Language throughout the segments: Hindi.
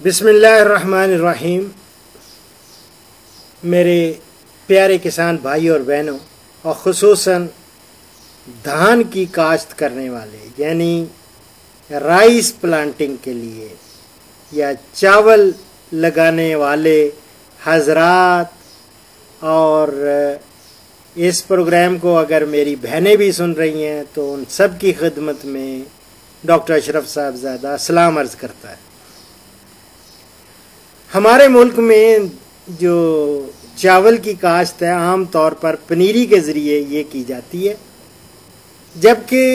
बिसमीम मेरे प्यारे किसान भाई और बहनों, और खसूस धान की काश्त करने वाले, यानी राइस प्लांटिंग के लिए, या चावल लगाने वाले हजरात, और इस प्रोग्राम को अगर मेरी बहनें भी सुन रही हैं तो उन सब की खिदमत में डॉक्टर अशरफ साहब ज़्यादा सलाम अर्ज़ करता है। हमारे मुल्क में जो चावल की काश्त है, आम तौर पर पनीरी के ज़रिए ये की जाती है। जबकि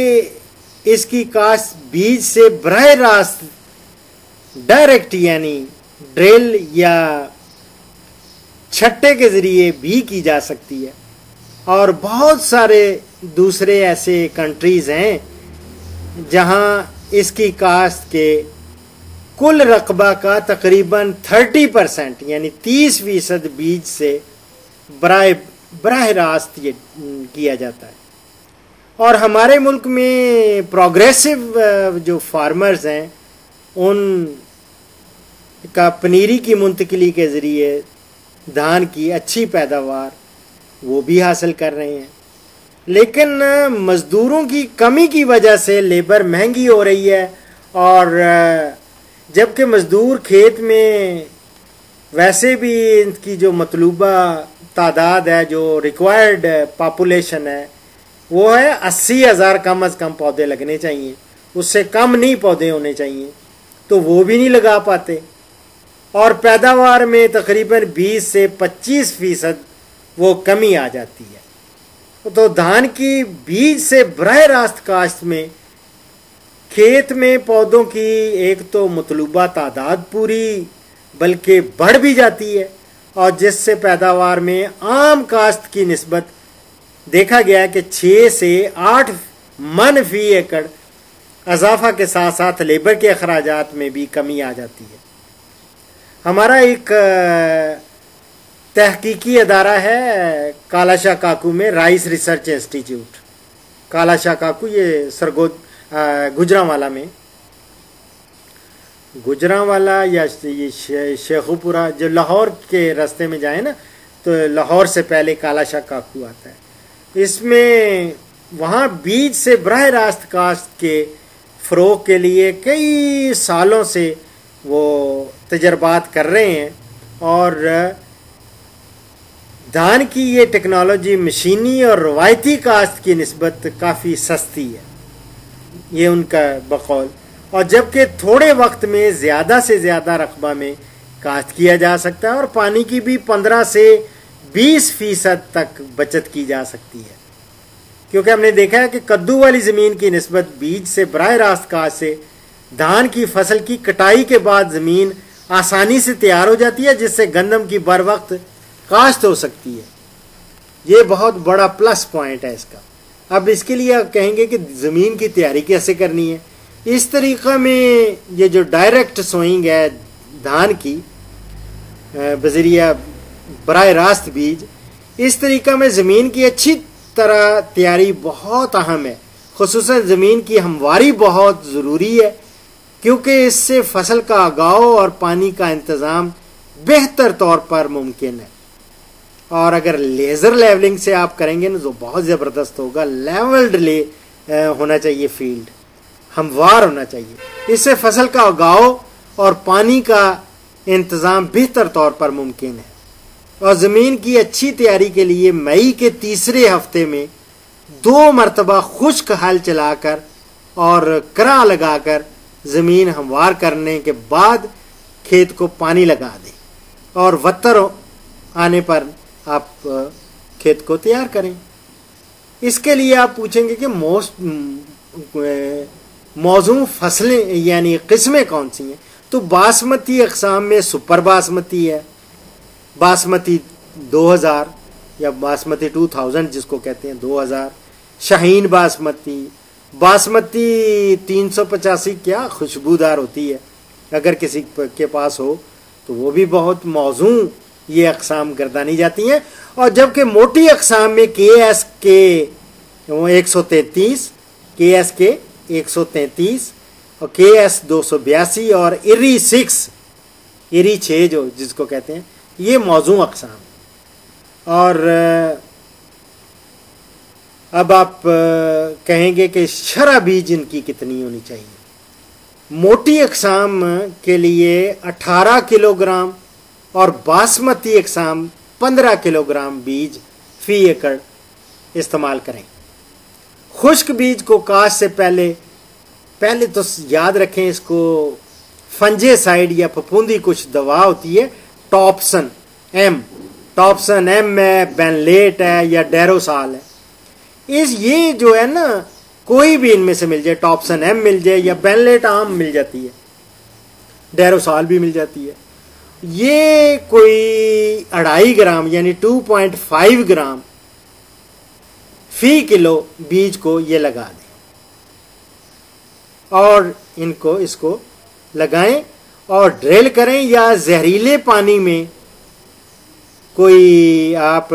इसकी काश्त बीज से बरह रास्त डायरेक्ट यानी ड्रिल या छट्टे के ज़रिए भी की जा सकती है। और बहुत सारे दूसरे ऐसे कंट्रीज़ हैं जहाँ इसकी काश्त के कुल रकबा का तकरीबन 30 परसेंट, यानी 30 फ़ीसद बीज से बराह बराह रास्त ये किया जाता है। और हमारे मुल्क में प्रोग्रेसिव जो फार्मर्स हैं, उन का पनीरी की मुंतकली के ज़रिए धान की अच्छी पैदावार वो भी हासिल कर रहे हैं। लेकिन मज़दूरों की कमी की वजह से लेबर महँगी हो रही है और जबकि मज़दूर खेत में वैसे भी इनकी जो मतलूबा तादाद है, जो रिक्वायर्ड पॉपुलेशन है, वो है अस्सी हज़ार कम अज़ कम पौधे लगने चाहिए। उससे कम नहीं पौधे होने चाहिए तो वो भी नहीं लगा पाते। और पैदावार में तकरीबन 20 से 25 फ़ीसद वो कमी आ जाती है। तो धान की बीज से बरह रास्त काश्त में खेत में पौधों की एक तो मतलूबा तादाद पूरी, बल्कि बढ़ भी जाती है, और जिससे पैदावार में आम काश्त की नस्बत, देखा गया कि छः से आठ मन फ़ी एकड़ अजाफा के साथ साथ लेबर के अखराज में भी कमी आ जाती है। हमारा एक तहकीकी अदारा है, कालाशाह काकू में rice research institute. Kala Shah Kaku, ये सरगोद गुजरावाला में। गुजरावाला या ये शेखुपुरा, जो लाहौर के रास्ते में जाए ना तो लाहौर से पहले कालाशाह काकू आता है। इसमें वहाँ बीज से बरह रास्त काश्त के फ़रोग के लिए कई सालों से वो तजर्बात कर रहे हैं और धान की ये टेक्नोलॉजी, मशीनी और रवायती काश्त की नस्बत काफ़ी सस्ती है। ये उनका बकौल। और जबकि थोड़े वक्त में, ज़्यादा से ज़्यादा रकबा में काश्त किया जा सकता है और पानी की भी पंद्रह से बीस फ़ीसद तक बचत की जा सकती है। क्योंकि हमने देखा है कि कद्दू वाली ज़मीन की नस्बत बीज से बर रास्त काश्त से धान की फ़सल की कटाई के बाद ज़मीन आसानी से तैयार हो जाती है, जिससे गंदम की बर वक्त काश्त हो सकती है। ये बहुत बड़ा प्लस पॉइंट है इसका। अब इसके लिए आप कहेंगे कि ज़मीन की तैयारी कैसे करनी है? इस तरीक़ा में ये जो डायरेक्ट सोइंग है, धान की बजरिया बर रास्त बीज, इस तरीक़ा में ज़मीन की अच्छी तरह तैयारी बहुत अहम है। खसूस ज़मीन की हमवारी बहुत ज़रूरी है, क्योंकि इससे फ़सल का आगाव और पानी का इंतज़ाम बेहतर तौर पर मुमकिन है। और अगर लेज़र लेवलिंग से आप करेंगे ना तो बहुत ज़बरदस्त होगा। लेवल्ड ले होना चाहिए फ़ील्ड हमवार होना चाहिए। इससे फ़सल का उगाव और पानी का इंतज़ाम बेहतर तौर पर मुमकिन है। और ज़मीन की अच्छी तैयारी के लिए मई के तीसरे हफ़्ते में दो मरतबा खुश्क हल चलाकर और करा लगाकर ज़मीन हमवार करने के बाद खेत को पानी लगा दें। और वत्तर आने पर आप खेत को तैयार करें। इसके लिए आप पूछेंगे कि मोस्ट मौजू फ़सलें, यानी किस्में कौन सी हैं? तो बासमती अकसाम में सुपर बासमती है। बासमती 2000 या बासमती 2000 जिसको कहते हैं 2000 शाहीन बासमती। बासमती तीन सौ पचासी क्या खुशबूदार होती है। अगर किसी के पास हो तो वो भी बहुत मौजू ये अकसाम गर्दानी जाती हैं। और जबकि मोटी अकसाम में के एस के एक सौ तैतीस के एस के एक सौ तैतीस, और के एस दो सौ बयासी, और इरी सिक्स इरी छे जो, जिसको कहते हैं, ये मौजू अकसाम। और अब आप कहेंगे कि शरा बीज इनकी कितनी होनी चाहिए। मोटी अकसाम के लिए 18 किलोग्राम और बासमती अकसाम 15 किलोग्राम बीज फ़ी एकड़ इस्तेमाल करें। खुश्क बीज को काश से पहले पहले तो याद रखें इसको, फंजे साइड या फफूंदी कुछ दवा होती है, टॉपसन, एम टॉपसन, एम है, बेनलेट है या डेरोसाल है। इस, ये जो है ना, कोई भी इनमें से मिल जाए, टॉपसन एम मिल जाए या बेनलेट आम मिल जाती है, डेरोसाल भी मिल जाती है। ये कोई अढ़ाई ग्राम, यानी 2.5 ग्राम फ़ी किलो बीज को ये लगा दें। और इनको इसको लगाएँ और ड्रिल करें या जहरीले पानी में कोई आप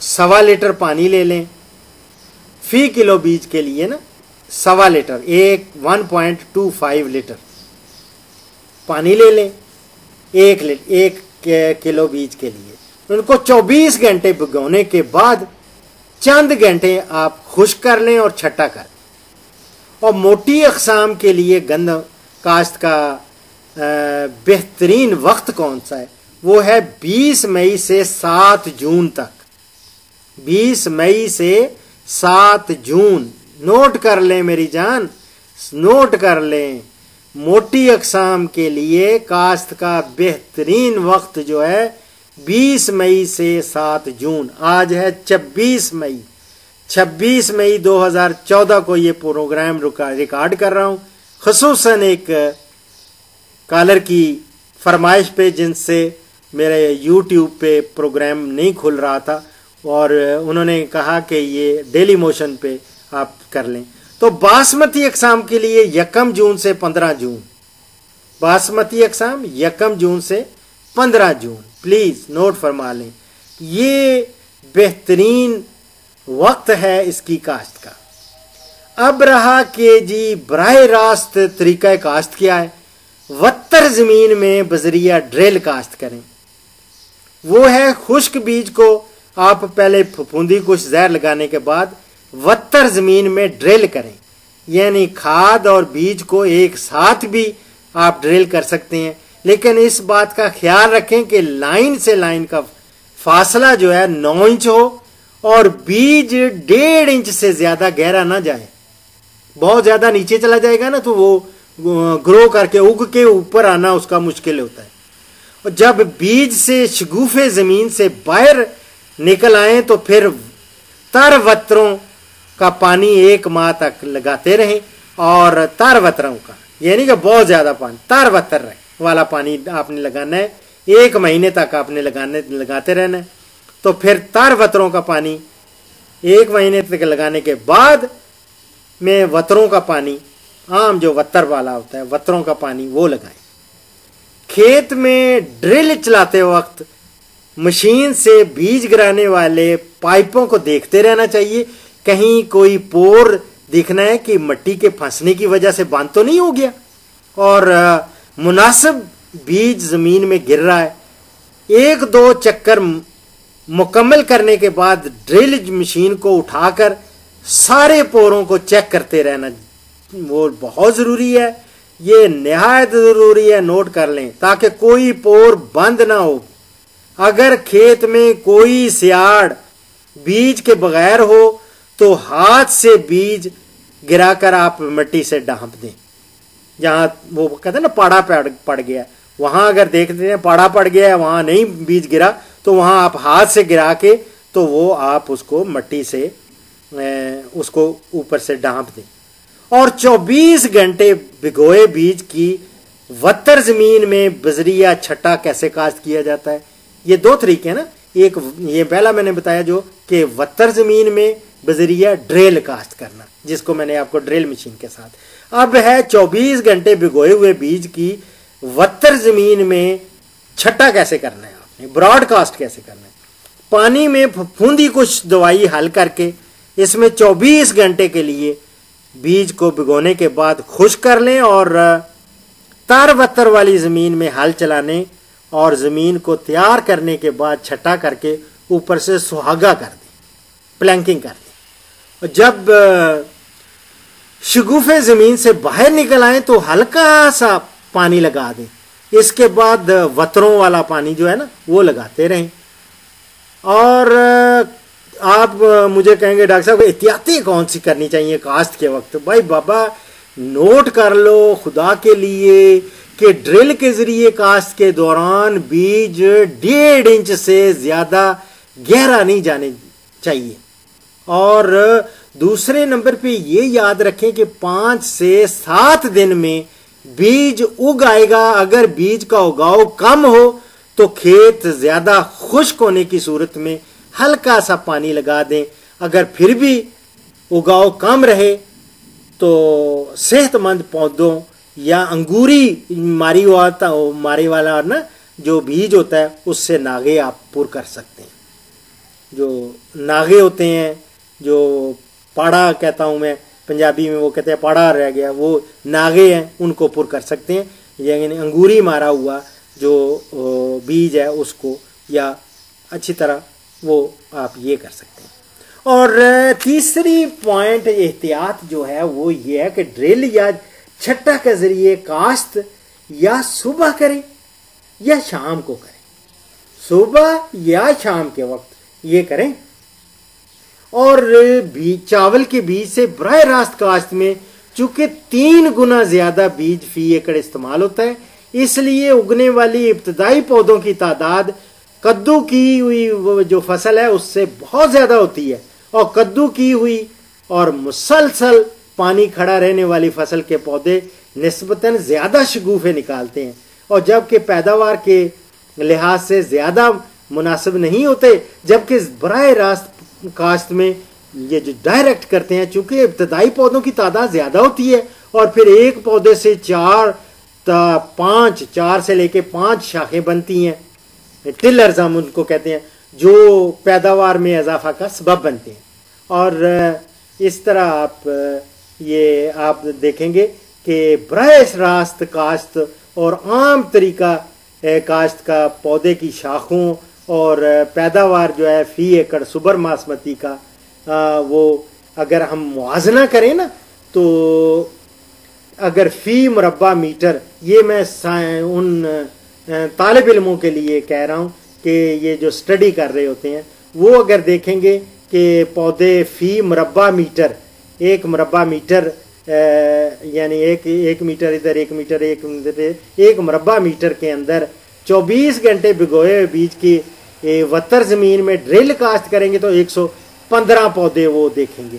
सवा लीटर पानी ले लें। फ़ी किलो बीज के लिए ना, सवा लीटर, एक 1.25 लीटर पानी ले लें। एक एक किलो बीज के लिए। उनको 24 घंटे भिगोने के बाद चंद घंटे आप खुश कर लें और छट्टा कर। और मोटी अकसाम के लिए गंद काश्त का बेहतरीन वक्त कौन सा है? वो है 20 मई से 7 जून तक। 20 मई से 7 जून। नोट कर लें मेरी जान, नोट कर लें। मोटी अकसाम के लिए काश्त का बेहतरीन वक्त जो है 20 मई से 7 जून। आज है 26 मई। 26 मई 2014 को ये प्रोग्राम रिकॉर्ड कर रहा हूँ। खसूस एक कॉलर की फरमाइश पे, जिनसे मेरे यूट्यूब पे प्रोग्राम नहीं खुल रहा था, और उन्होंने कहा कि ये डेली मोशन पे आप कर लें। तो बासमती अकसाम के लिए यकम जून से पंद्रह जून। बासमती अकसाम यकम जून से पंद्रह जून। प्लीज़ नोट फरमा लें। ये बेहतरीन वक्त है इसकी काश्त का। अब रहा कि जी बरह रास्त तरीका काश्त क्या है? वत्तर ज़मीन में बजरिया ड्रिल काश्त करें। वो है खुश्क बीज को आप पहले फफूंदी कुछ जहर लगाने के बाद वत्तर ज़मीन में ड्रिल करें। यानी खाद और बीज को एक साथ भी आप ड्रिल कर सकते हैं। लेकिन इस बात का ख्याल रखें कि लाइन से लाइन का फासला जो है नौ इंच हो और बीज डेढ़ इंच से ज़्यादा गहरा ना जाए। बहुत ज़्यादा नीचे चला जाएगा ना तो वो ग्रो करके, उग के ऊपर आना उसका मुश्किल होता है। और जब बीज से शगुफे ज़मीन से बाहर निकल आए तो फिर तर वत्रों का पानी एक माह तक लगाते रहे और तार वतरों का। यानी कि बहुत ज़्यादा पानी तार वतर वाला पानी आपने लगाना है, एक महीने तक आपने लगाने, लगाते रहना है। तो फिर तार वतरों का पानी, एक महीने तक लगाने के बाद में वतरों का पानी, आम जो वत्तर वाला होता है, वतरों का पानी वो लगाएँ। खेत में ड्रिल चलाते वक्त मशीन से बीज गिराने वाले पाइपों को देखते रहना चाहिए। कहीं कोई पोर देखना है कि मिट्टी के फंसने की वजह से बाँध तो नहीं हो गया? और मुनासिब बीज ज़मीन में गिर रहा है। एक दो चक्कर मुकम्मल करने के बाद ड्रिल मशीन को उठाकर सारे पोरों को चेक करते रहना, वो बहुत ज़रूरी है। ये नहायत ज़रूरी है, नोट कर लें, ताकि कोई पोर बंद ना हो। अगर खेत में कोई सियाड़ बीज के बगैर हो तो हाथ से बीज गिराकर आप मिट्टी से डांप दें। जहाँ वो कहते हैं ना, पाड़ा पड़ पड़ गया। वहाँ अगर देखते हैं, पाड़ा पड़ गया है, वहाँ नहीं बीज गिरा तो वहाँ आप हाथ से गिरा के तो वो आप उसको मिट्टी से उसको ऊपर से डांप दें। और 24 घंटे भिगोए बीज की वत्तर ज़मीन में बजरिया छट्टा कैसे काश्त किया जाता है? ये दो तरीके हैं ना। एक, ये पहला मैंने बताया जो कि वत्तर ज़मीन में बजरिया ड्रिल कास्ट करना, जिसको मैंने आपको ड्रिल मशीन के साथ। अब है 24 घंटे भिगोए हुए बीज की, वत्तर ज़मीन में छट्टा कैसे करना है आपने? ब्रॉडकास्ट कैसे करना है? पानी में फूंदी कुछ दवाई हल करके, इसमें 24 घंटे के लिए बीज को भिगोने के बाद खुश कर लें और तार वत्तर वाली ज़मीन में हल चलाने और ज़मीन को तैयार करने के बाद छट्टा करके ऊपर से सुहागा कर दें। प्लैंकिंग कर दें। जब शगुफे ज़मीन से बाहर निकल आए तो हल्का सा पानी लगा दें। इसके बाद वतरों वाला पानी जो है ना, वो लगाते रहें। और आप मुझे कहेंगे, डॉक्टर साहब, एहतियाती कौन सी करनी चाहिए कास्ट के वक्त? भाई बाबा, नोट कर लो खुदा के लिए कि ड्रिल के ज़रिए कास्ट के दौरान बीज डेढ़ इंच से ज़्यादा गहरा नहीं जाने चाहिए। और दूसरे नंबर पे ये याद रखें कि पाँच से सात दिन में बीज उग आएगा अगर बीज का उगाव कम हो तो खेत ज़्यादा खुश्क होने की सूरत में हल्का सा पानी लगा दें। अगर फिर भी उगाव कम रहे तो सेहतमंद पौधों या अंगूरी मारी वाला मारी वाला ना, जो बीज होता है, उससे नागे आप पुर कर सकते हैं। जो नागे होते हैं जो पाड़ा कहता हूँ मैं, पंजाबी में वो कहते हैं, पाड़ा रह गया, वो नागे हैं, उनको पुर कर सकते हैं। यानी अंगूरी मारा हुआ जो बीज है उसको, या अच्छी तरह वो आप ये कर सकते हैं। और तीसरी पॉइंट एहतियात जो है, वो ये है कि ड्रिल या छट्टा के ज़रिए काश्त या सुबह करें, या शाम को करें। सुबह या शाम के वक्त ये करें और बीज चावल के बीज से बर रास्त काश्त में चूँकि तीन गुना ज़्यादा बीज फ़ी एकड़ इस्तेमाल होता है, इसलिए उगने वाली इब्तदाई पौधों की तादाद कद्दू की हुई जो फ़सल है उससे बहुत ज़्यादा होती है। और कद्दू की हुई और मुसलसल पानी खड़ा रहने वाली फ़सल के पौधे निस्बतन ज़्यादा शगुफे निकालते हैं। और जबकि पैदावार के लिहाज से ज़्यादा मुनासिब नहीं होते, जबकि बर रास्त काश्त में ये जो डायरेक्ट करते हैं, चूँकि इब्तदाई पौधों की तादाद ज़्यादा होती है और फिर एक पौधे से चार पाँच, चार से लेके पाँच शाखें बनती हैं। टिलर्स हम उनको कहते हैं, जो पैदावार में इजाफा का सबब बनते हैं। और इस तरह आप ये आप देखेंगे कि ब्रश रास्त काश्त और आम तरीका काश्त का पौधे की शाखों और पैदावार जो है फ़ी एकड़ सुबर बासमती का आ, वो अगर हम मुआजना करें ना तो अगर फ़ी मुरबा मीटर ये मैं उन तालब इलमों के लिए कह रहा हूँ कि ये जो स्टडी कर रहे होते हैं वो अगर देखेंगे कि पौधे फ़ी मुरबा मीटर एक मुरबा मीटर यानी एक एक मीटर इधर एक मीटर एक मीटर एक मुरबा मीटर के अंदर 24 घंटे भिगोए बीज की वत्तर ज़मीन में ड्रिल कास्ट करेंगे तो 115 पौधे वो देखेंगे।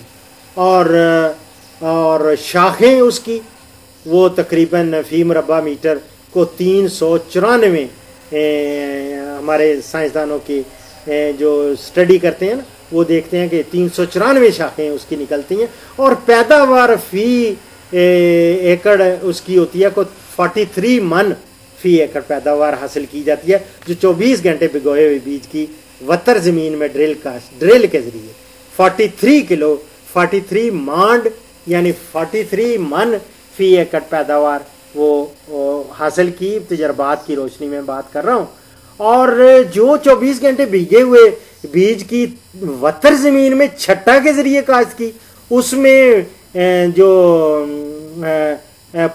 और और शाखें उसकी, वो तकरीबन फ़ी मरबा मीटर को तीन सौ चौरानवे हमारे साइंसदानों की जो स्टडी करते हैं ना, वो देखते हैं कि तीन सौ चौरानवे शाखें उसकी निकलती हैं। और पैदावार फ़ी एकड़ उसकी होती है, को फोर्टी थ्री मन फ़ी एकड़ पैदावार हासिल की जाती है जो 24 घंटे भिगोए हुए बीज की वतर ज़मीन में ड्रिल का ड्रिल के ज़रिए। 43 किलो 43 मांड यानी 43 मन फ़ी एकड़ पैदावार वो, वो हासिल की। तजर्बात की रोशनी में बात कर रहा हूँ। और जो 24 घंटे भीगे हुए बीज की वतर ज़मीन में छट्टा के ज़रिए काश्त की उसमें जो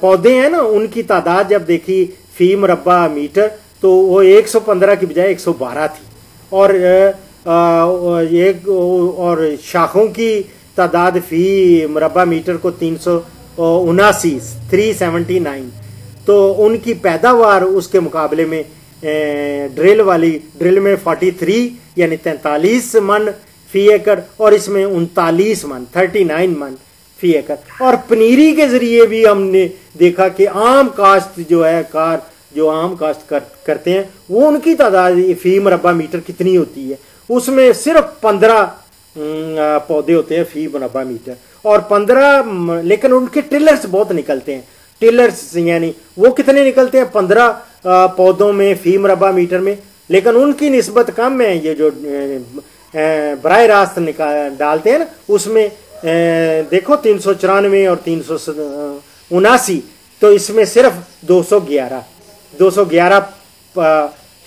पौधे हैं ना उनकी तादाद जब देखी फ़ी मुरबा मीटर तो वो 115 की बजाय 112 थी। और एक और शाखों की तादाद फ़ी मुरबा मीटर को तीन सौ उनासी, थ्री सेवेंटी नाइन। तो उनकी पैदावार उसके मुकाबले में ड्रिल वाली, ड्रिल में 43 यानी तैतालीस मन फ़ी एकड़, और इसमें उनतालीस मन 39 मन फ़ी एकड़ और पनीरी के ज़रिए भी हमने देखा कि आम काश्त जो है कार जो आम काश्त कर, करते हैं वो उनकी तादाद फ़ी मरबा मीटर कितनी होती है? उसमें सिर्फ़ पंद्रह पौधे होते हैं फ़ी मरबा मीटर। और पंद्रह लेकिन उनके टिलर्स बहुत निकलते हैं। टिलर्स यानी वो कितने निकलते हैं? पंद्रह पौधों में फ़ी मरबा मीटर में। लेकिन उनकी नस्बत कम है ये जो बर रास्त निकाल डालते हैं ना उसमें देखो तीन सौ चौरानवे और तीन सौ उनासी तो इसमें सिर्फ़ दो सौ ग्यारह 211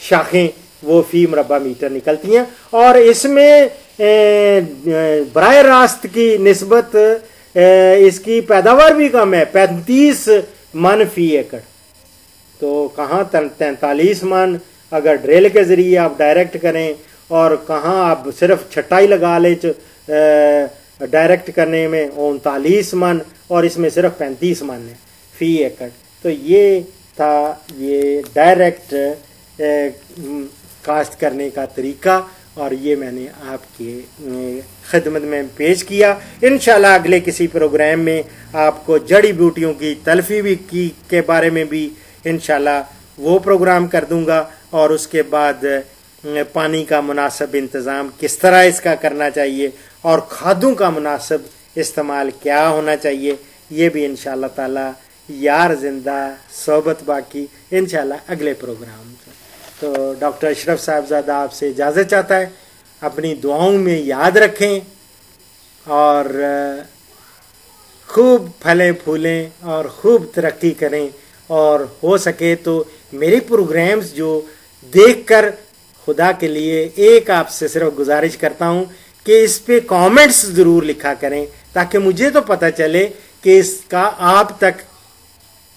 शाखें वो फ़ी मरबा मीटर निकलती हैं। और इसमें बर रास्त की नस्बत इसकी पैदावार भी कम है, पैंतीस मन फ़ी एकड़। तो कहाँ तैंतालीस मन अगर ड्रिल के ज़रिए आप डायरेक्ट करें, और कहाँ आप सिर्फ़ छटाई लगा लें डायरेक्ट करने में उनतालीस मन और इसमें सिर्फ़ पैंतीस मन है, फ़ी एकड़। तो ये था, ये डायरेक्ट कास्ट करने का तरीका और ये मैंने आपके खिदमत में पेश किया। इन अगले किसी प्रोग्राम में आपको जड़ी बूटियों की तलफी भी की, के बारे में भी इन वो प्रोग्राम कर दूँगा और उसके बाद पानी का मुनासब इंतज़ाम किस तरह इसका करना चाहिए और खादों का मुनासब इस्तेमाल क्या होना चाहिए, ये भी इन ताला यार ज़िंदा सोबत बाकी इन अगले प्रोग्राम तो डॉक्टर अशरफ साहबजादा आपसे इजाज़त चाहता है, अपनी दुआओं में याद रखें और खूब फलें फूलें और खूब तरक्की करें और हो सके तो मेरे प्रोग्राम्स जो देखकर खुदा के लिए एक आपसे सिर्फ़ गुजारिश करता हूँ कि इस पे कमेंट्स ज़रूर लिखा करें, ताकि मुझे तो पता चले कि इसका आप तक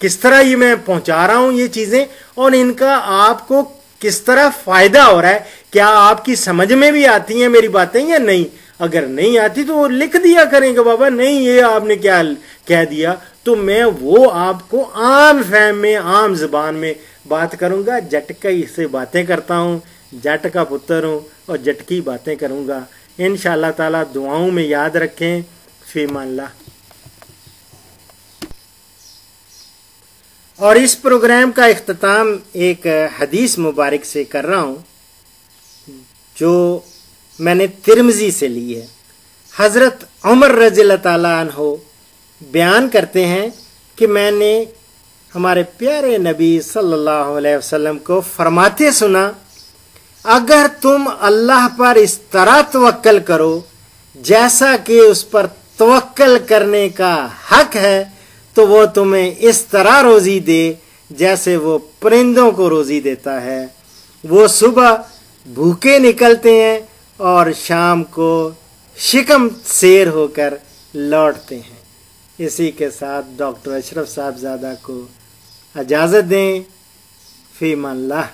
किस तरह ये मैं पहुँचा रहा हूँ ये चीज़ें, और इनका आपको किस तरह फ़ायदा हो रहा है, क्या आपकी समझ में भी आती हैं मेरी बातें या नहीं? अगर नहीं आती तो वो लिख दिया करेंगे बाबा, नहीं, ये आपने क्या कह दिया? तो मैं वो आपको आम फैम में, आम जबान में बात करूँगा जटका से बातें करता हूँ जट का पुत्र हूँ और जट की बातें करूँगा। इन ताला दुआओं में याद रखें फीमाल्ला और इस प्रोग्राम का अख्ताम एक हदीस मुबारक से कर रहा हूँ, जो मैंने तिरमजी से ली है। हज़रत उमर रज़ी हो बयान करते हैं कि मैंने हमारे प्यारे नबी सल्लल्लाहु अलैहि वसल्लम को फरमाते सुना अगर तुम अल्लाह पर इस तरह तवक्ल करो, जैसा कि उस पर तवक्ल करने का हक है तो वो तुम्हें इस तरह रोजी दे, जैसे वो परिंदों को रोजी देता है। वो सुबह भूखे निकलते हैं और शाम को शिकम शेर होकर लौटते हैं। इसी के साथ डॉक्टर अशरफ साहबजादा को इजाज़त दें। फीमल्ला